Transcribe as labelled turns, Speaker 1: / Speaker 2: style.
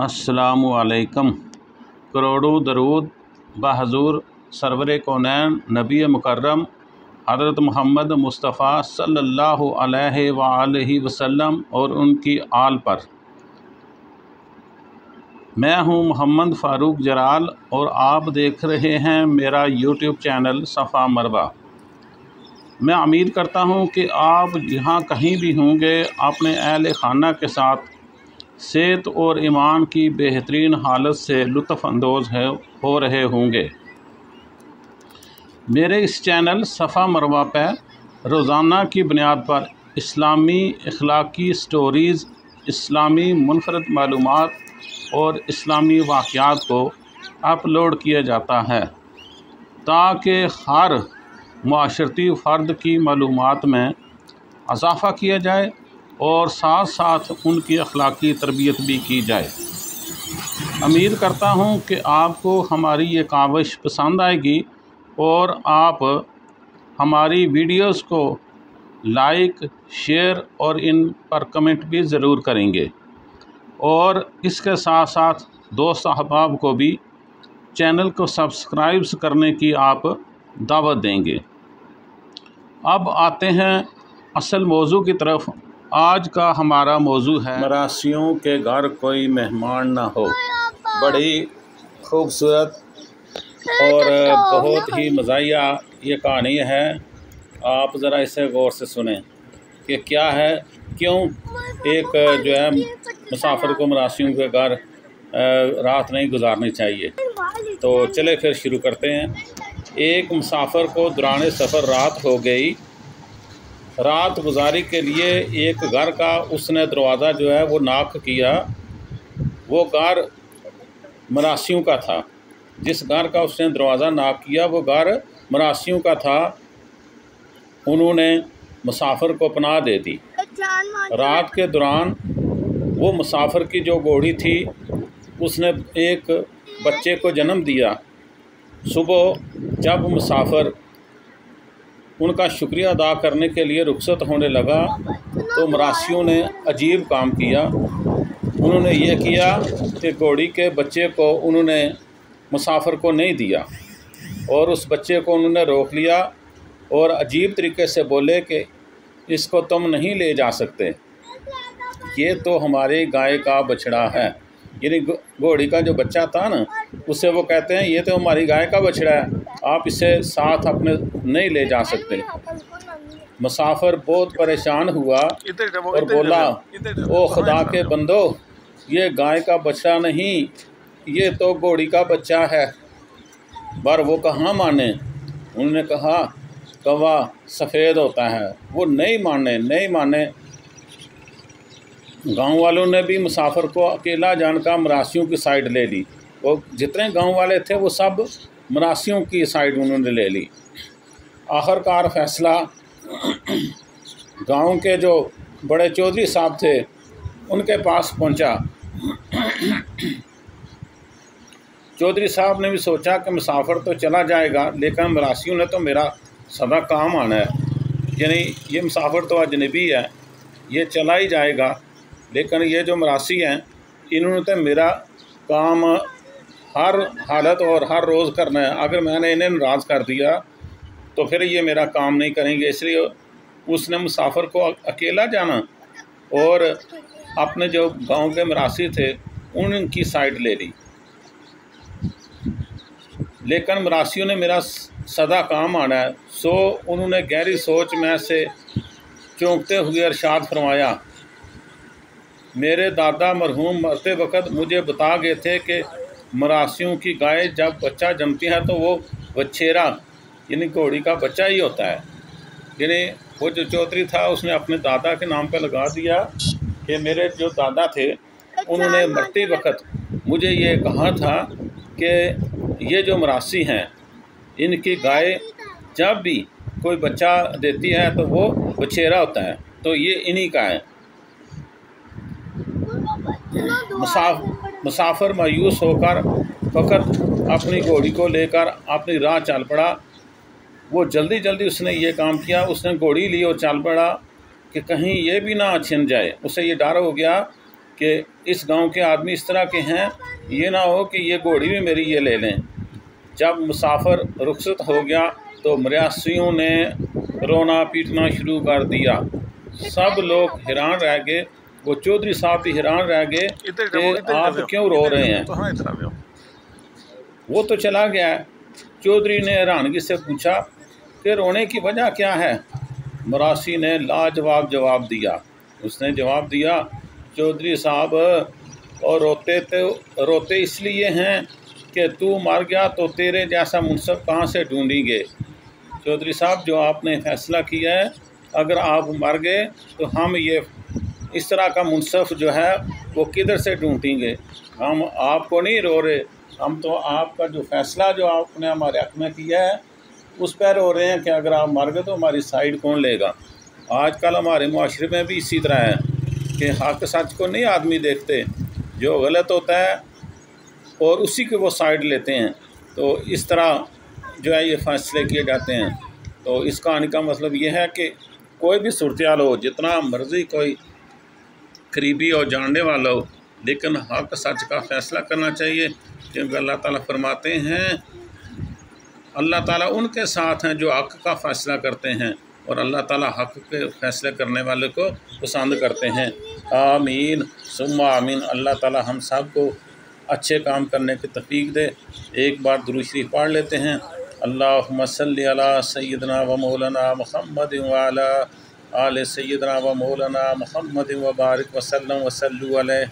Speaker 1: السلام علیکم۔ کروڑوں درود بحضور سرور کونین نبی مکرم۔ حضرت محمد مصطفیٰ صلی اللہ علیہ وآلہ وسلم اور ان کی آل پر۔ میں ہوں محمد فاروق جرال اور آپ دیکھ رہے ہیں میرا یوٹیوب چینل صفا مربع میں امید کرتا ہوں کہ آپ جہاں کہیں بھی ہوں گے اپنے اہل خانہ کے ساتھ۔ صحت اور ایمان کی بہترین حالت سے لطف اندوز ہے، ہو رہے ہوں گے۔ میرے اس چینل صفا مربع پہ روزانہ کی بنیاد پر اسلامی اخلاقی سٹوریز، اسلامی منفرد معلومات اور اسلامی واقعات کو اپلوڈ کیا جاتا ہے تاکہ ہر معاشرتی فرد کی معلومات میں اضافہ کیا جائے۔ اور ساتھ ساتھ ان کی اخلاقی تربیت بھی کی جائے۔ امید کرتا ہوں کہ آپ کو ہماری یہ کاوش پسند آئے گی اور آپ ہماری ویڈیوز کو لائک، شیئر اور ان پر کمنٹ بھی ضرور کریں گے۔ اور اس کے ساتھ ساتھ دوست احباب کو بھی چینل کو سبسکرائبس کرنے کی آپ دعوت دیں گے۔ اب آتے ہیں اصل موضوع کی طرف۔ آج کا ہمارا موضوع ہے مراسیوں کے گھر کوئی مہمان نہ ہو۔ بڑی خوبصورت اور بہت ہی مزاحیہ یہ کہانی ہے۔ آپ ذرا اسے غور سے سنیں کہ کیا ہے، کیوں ایک جو ہے مسافر کو مراسیوں کے گھر رات نہیں گزارنی چاہیے۔ تو چلے پھر شروع کرتے ہیں۔ ایک مسافر کو دوران سفر رات ہو گئی۔ رات گزاری کے لیے ایک گھر کا اس نے دروازہ جو ہے وہ ناک کیا۔ وہ گھر مراسیوں کا تھا۔ جس گھر کا اس نے دروازہ ناک کیا، وہ گھر مراسیوں کا تھا۔ انہوں نے مسافر کو پناہ دے دی۔ رات کے دوران وہ مسافر کی جو گھوڑی تھی، اس نے ایک بچے کو جنم دیا۔ صبح جب مسافر ان کا شکریہ ادا کرنے کے لیے رخصت ہونے لگا تو مراسیوں نے عجیب کام کیا۔ انہوں نے یہ کیا کہ گھوڑی کے بچے کو انہوں نے مسافر کو نہیں دیا اور اس بچے کو انہوں نے روک لیا اور عجیب طریقے سے بولے کہ اس کو تم نہیں لے جا سکتے۔ یہ تو ہماری گائے کا بچڑا ہے۔ یعنی گھوڑی کا جو بچہ تھا نا اسے وہ کہتے ہیں یہ تو ہماری گائے کا بچڑا ہے آپ اسے ساتھ اپنے نہیں لے جا سکتے۔ مسافر بہت پریشان ہوا اور بولا او خدا کے بندو یہ گائے کا بچہ نہیں یہ تو گھوڑی کا بچہ ہے۔ بار وہ کہاں مانے؟ انہوں نے کہا کوا سفید ہوتا ہے۔ وہ نہیں مانے نہیں مانے۔ گاؤں والوں نے بھی مسافر کو اکیلا جان کا مراسیوں کی سائڈ لے لی۔ وہ جتنے گاؤں والے تھے وہ سب مراسیوں کی سائڈ انہوں نے لے لی۔ آخر کار فیصلہ گاؤں کے جو بڑے چودھری صاحب تھے، ان کے پاس پہنچا۔ چودھری صاحب نے بھی سوچا کہ مسافر تو چلا جائے گا، لیکن مراسیوں نے تو میرا سدا کام آنا ہے۔ یعنی یہ مسافر تو اجنبی ہے، یہ چلا ہی جائے گا۔ لیکن یہ جو مراسی ہیں، انہوں نے تو میرا کام ہر حالت اور ہر روز کرنا ہے۔ اگر میں نے انہیں ناراض کر دیا، تو پھر یہ میرا کام نہیں کریں گے۔ اس لیے اس نے مسافر کو اکیلا جانا اور اپنے جو گاؤں کے مراسی تھے، ان کی سائڈ لے لی۔ لیکن مراسیوں نے میرا سدا کام آنا ہے۔ سو انہوں نے گہری سوچ میں سے چونکتے ہوئے ارشاد فرمایا۔ میرے دادا مرحوم مرتے وقت مجھے بتا گئے تھے کہ مراسیوں کی گائے جب بچہ جمتی ہے تو وہ وچھیرا یعنی گھوڑی کا بچہ ہی ہوتا ہے۔ یعنی وہ جو چودھری تھا، اس نے اپنے دادا کے نام پہ لگا دیا کہ میرے جو دادا تھے، انہوں نے مرتے وقت مجھے یہ کہا تھا کہ یہ جو مراسی ہیں، ان کی گائے جب بھی کوئی بچہ دیتی ہے تو وہ وچھیرا ہوتا ہے۔ تو یہ انہی کا ہے۔ مسافر مایوس ہو کر فقط اپنی گھوڑی کو لے کر اپنی راہ چل پڑا۔ وہ جلدی جلدی اس نے یہ کام کیا، اس نے گھوڑی لی اور چل پڑا کہ کہیں یہ بھی نہ چھن جائے۔ اسے یہ ڈر ہو گیا کہ اس گاؤں کے آدمی اس طرح کے ہیں، یہ نہ ہو کہ یہ گھوڑی بھی میری یہ لے لیں۔ جب مسافر رخصت ہو گیا تو مریاسیوں نے رونا پیٹنا شروع کر دیا۔ سب لوگ حیران رہ گئے۔ وہ چودھری صاحب بھی حیران رہ گئے کہ آپ کیوں رو رہے ہیں؟ وہ تو چلا گیا۔ ہے چودھری نے حیرانگی سے پوچھا کہ رونے کی وجہ کیا ہے؟ مراسی نے لاجواب جواب دیا۔ اس نے جواب دیا چودھری صاحب اور روتے تو روتے اس لیے ہیں کہ تو مر گیا تو تیرے جیسا منصف کہاں سے ڈھونڈیں گے؟ چودھری صاحب جو آپ نے فیصلہ کیا ہے اگر آپ مر گئے تو ہم یہ اس طرح کا منصف جو ہے وہ کدھر سے ڈھونڈیں گے؟ ہم آپ کو نہیں رو رہے، ہم تو آپ کا جو فیصلہ جو آپ نے ہمارے حق میں کیا ہے، اس پہ رو رہے ہیں کہ اگر آپ مر گئے تو ہماری سائڈ کون لے گا؟ آج کل ہمارے معاشرے میں بھی اسی طرح ہے کہ حق سچ کو نہیں آدمی دیکھتے، جو غلط ہوتا ہے اور اسی کے وہ سائڈ لیتے ہیں۔ تو اس طرح جو ہے یہ فیصلے کیے جاتے ہیں۔ تو اس کہانی کا مطلب یہ ہے کہ کوئی بھی صورتحال ہو، جتنا مرضی کوئی قریبی اور جاننے والا ہو، لیکن حق سچ کا فیصلہ کرنا چاہیے، کیونکہ اللہ تعالیٰ فرماتے ہیں، اللہ تعالیٰ ان کے ساتھ ہیں جو حق کا فیصلہ کرتے ہیں، اور اللہ تعالیٰ حق کے فیصلے کرنے والے کو پسند کرتے ہیں۔ آمین۔ ثم آمین۔ اللہ تعالیٰ ہم سب کو اچھے کام کرنے کی تفیق دے۔ ایک بار دروشری پڑھ لیتے ہیں۔ اللہ صلی علی سیدنا و مولانا محمد وعلی آل سیدنا و مولانا محمد وبارک وسلم وسلم علیہ